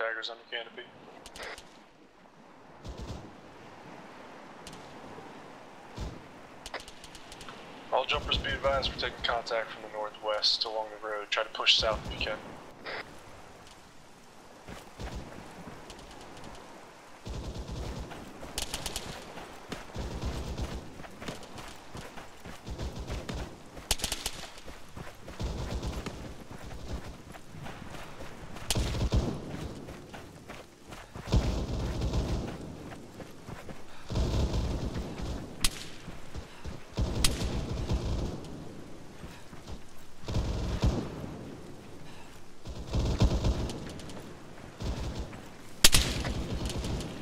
daggers on canopy. All jumpers be advised, we're taking contact from the northwest along the road. Try to push south if you can.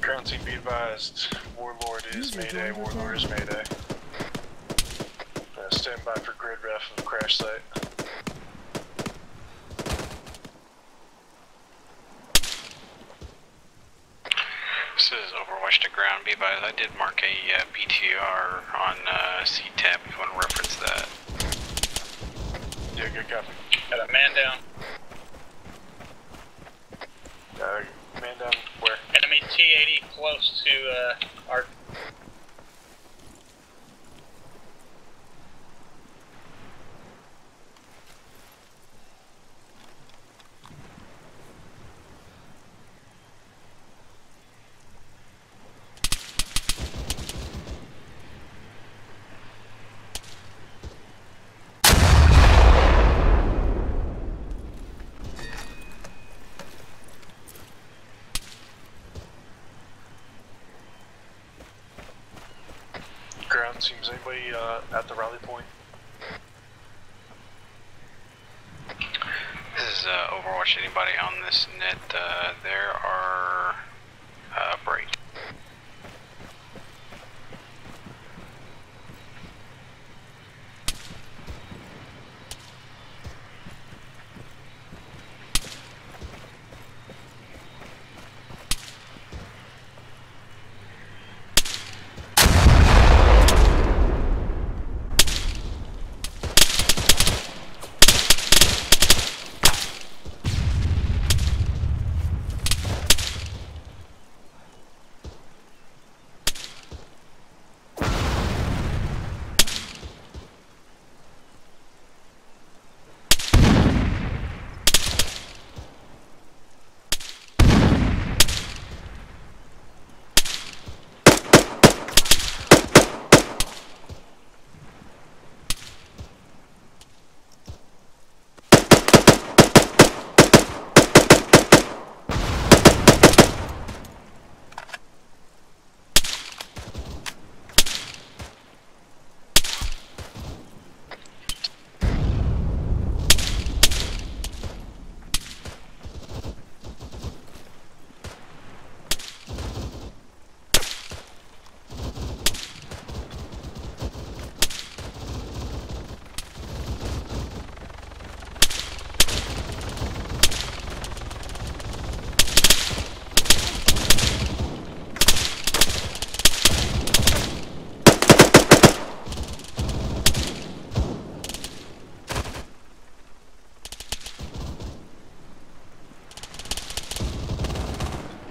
Ground team be advised, Warlord is Mayday, Warlord is Mayday. Uh, stand by for grid ref of crash site. This is Overwatch to ground. Be advised, I did mark a uh, BTR on uh, C-Tab if you want to reference that. Yeah, good copy. Got a man down. Uh, man down where? Enemy T-80 close to uh, our. Ground teams, anybody uh, at the rally point? This is uh, Overwatch. Anybody on this net? Uh, there are uh, break.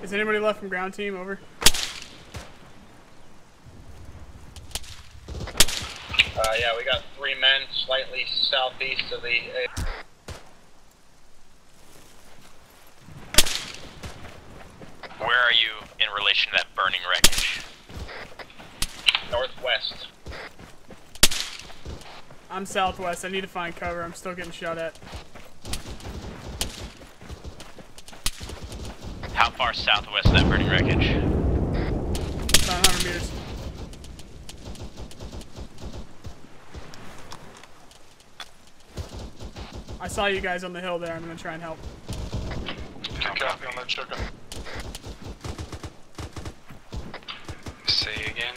Is anybody left from ground team? Over. Uh, yeah, we got three men slightly southeast of the. Uh, Where are you in relation to that burning wreckage? northwest. I'm southwest. I need to find cover. I'm still getting shot at. How far southwest of that burning wreckage? About 100 meters. I saw you guys on the hill there. I'm gonna try and help. Good copy on that chicken. Say again.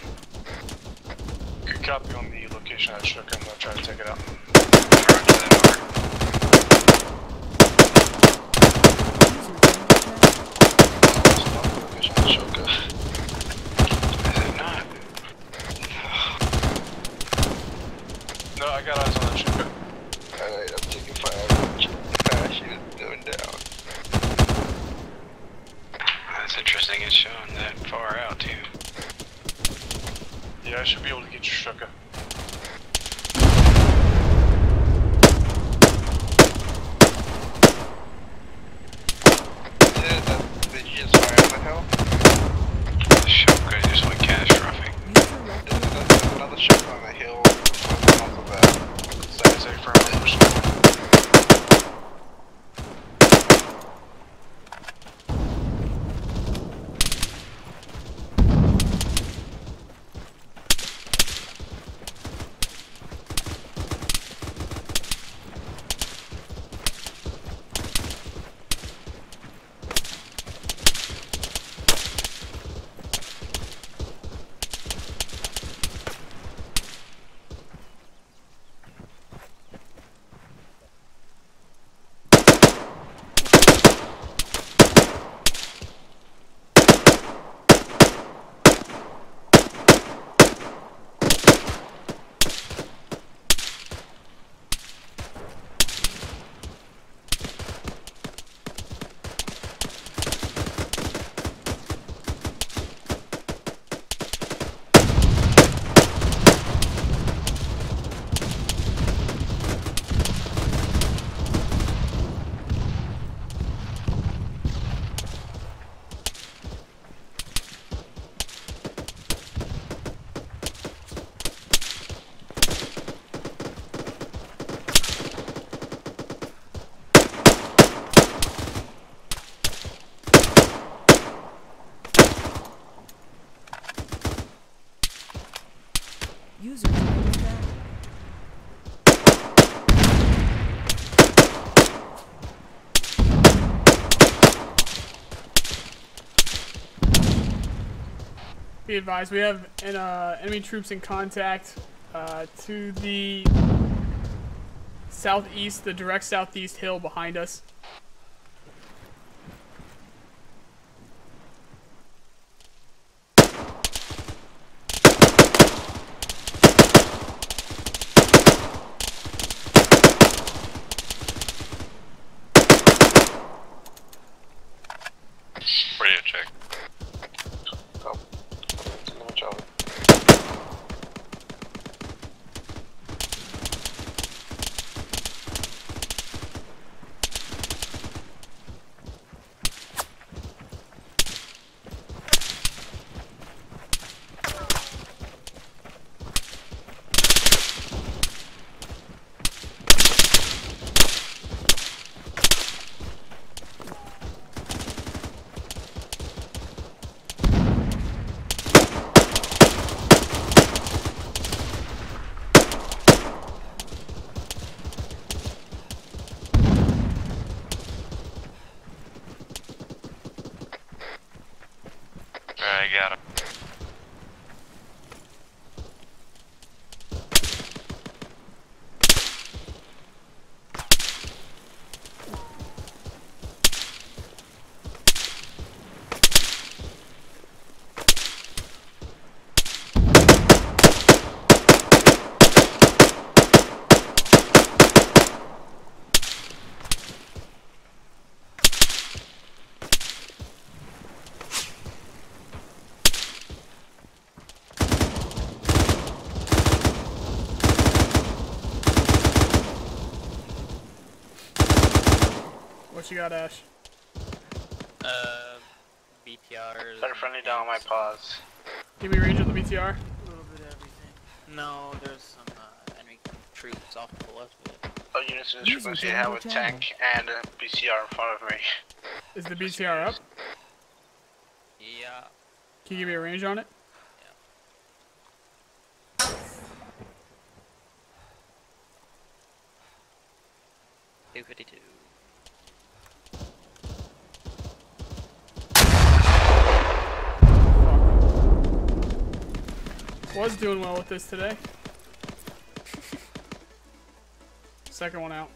Good copy on the location of that chicken. I'm gonna try to take it out. Roger that. Over. Location of the chicken. Is it not? No, I got eyes on that chicken. Alright, I'm taking fire. Parachute going down. That's interesting. It's showing that far out too. Yeah, I should be able to get your Shilka. Did, did you just fire on the hill? The shotgun just went catastrophic. There's, there's, Be advised, we have an, uh, enemy troops in contact uh, to the southeast, the direct southeast hill behind us. Radio check. Oh, no Charlie. I got him. What you got, Ash? Uh, BTR. Better friendly down on my paws. Give me range of the BTR. A little bit of everything. No, there's some uh, enemy troops off to the left of it. Oh, units in this User frequency joined I have your with channel. tank and a BTR in front of me. Is the BTR up? Yeah. Can you give me a range on it? Was doing well with this today. Second one out.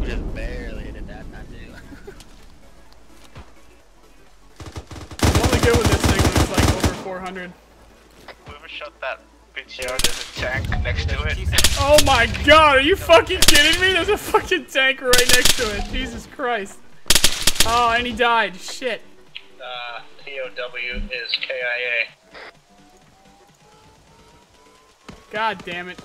We just barely hit that time too. I'm only good with this thing when it's like over 400. Whoever shot that BTR, there's a tank next to it. Oh my god, are you fucking kidding me? There's a fucking tank right next to it. Jesus Christ. Oh, and he died. Shit. POW is KIA. God damn it.